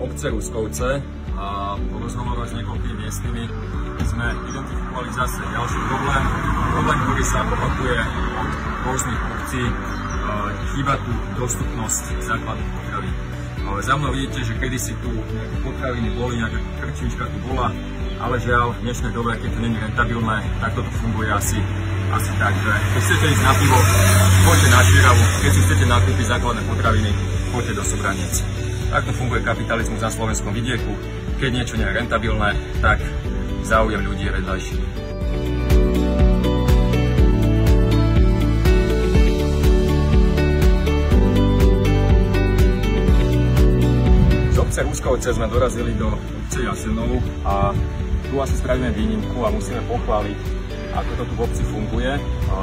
obce Ruskovce a po rozhovoroch s niekoľkými miestnymi sme identifikovali zase ďalší problém. Problém, ktorý sa opakuje od rôznych obcí. Chýba tu dostupnosť základných potravín. Za mnou vidíte, že kedysi tu nejaké potraviny boli, nejaká krčnička tu bola, ale žiaľ, v dnešnej dobe, keď to není rentabilné, tak to tu funguje asi, asi tak, že keď chcete ísť na pivo, poďte na Žiravu, keď si chcete nakúpiť základné potraviny, poďte do Sobraniec. Takto funguje kapitalizmus na slovenskom vidieku. Keď niečo nie je rentabilné, tak záujem ľudí je vedľajší. Z obce Rúskovce sme dorazili do obce Jasenov a tu asi spravíme výnimku a musíme pochváliť, ako to tu v obci funguje.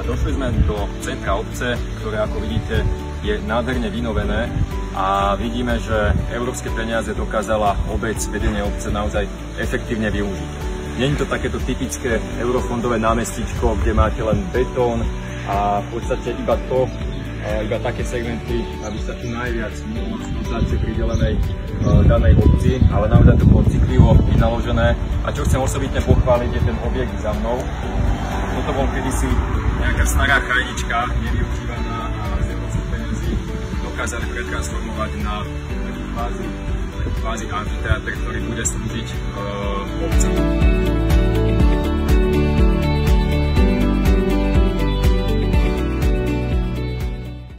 Došli sme do centra obce, ktoré ako vidíte je nádherne vynovené a vidíme, že európske peniaze dokázala obec, vedenie obce naozaj efektívne využiť. Není to takéto typické eurofondové námestičko, kde máte len betón a v podstate iba to, iba také segmenty, aby sa tu najviac spúšťať pridelenej danej obci, ale naozaj to bolo citlivo vynaložené. A čo chcem osobitne pochváliť je ten objekt za mnou. Toto bol kedysi nejaká stará krajnička, nevyužívaná dokázali pretransformovať na taký kvázi, kvázi amfiteátr, ktorý bude slúžiť uh, obci.